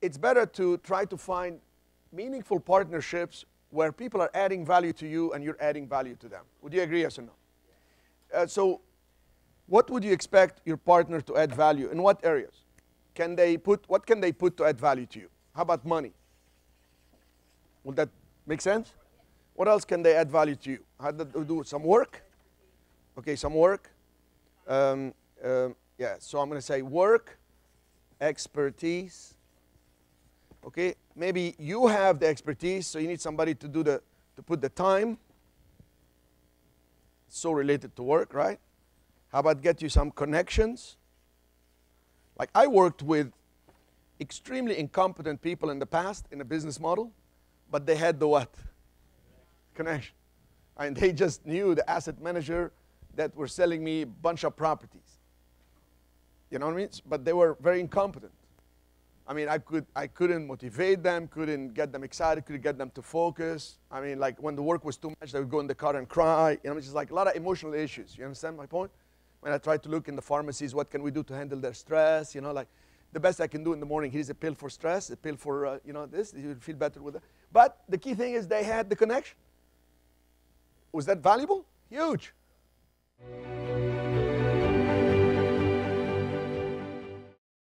it's better to try to find meaningful partnerships where people are adding value to you and you're adding value to them. Would you agree, yes or no? Uh, so, what would you expect your partner to add value? In what areas? Can they put, what can they put to add value to you? How about money? Would that make sense? What else can they add value to you? How do they do some work? Okay, some work. Um, um, yeah, so I'm going to say work, expertise. Okay, maybe you have the expertise, so you need somebody to do the to put the time. So related to work, right? How about get you some connections? Like I worked with extremely incompetent people in the past in a business model, but they had the what? Connection. And they just knew the asset manager that were selling me a bunch of properties. You know what I mean? But they were very incompetent. I mean, I, could, I couldn't motivate them, couldn't get them excited, couldn't get them to focus. I mean, like when the work was too much, they would go in the car and cry. You know, it's just like a lot of emotional issues. You understand my point? When I tried to look in the pharmacies, what can we do to handle their stress? You know, like the best I can do in the morning, here's a pill for stress, a pill for, uh, you know, this. You feel better with it. But the key thing is they had the connection. Was that valuable? Huge.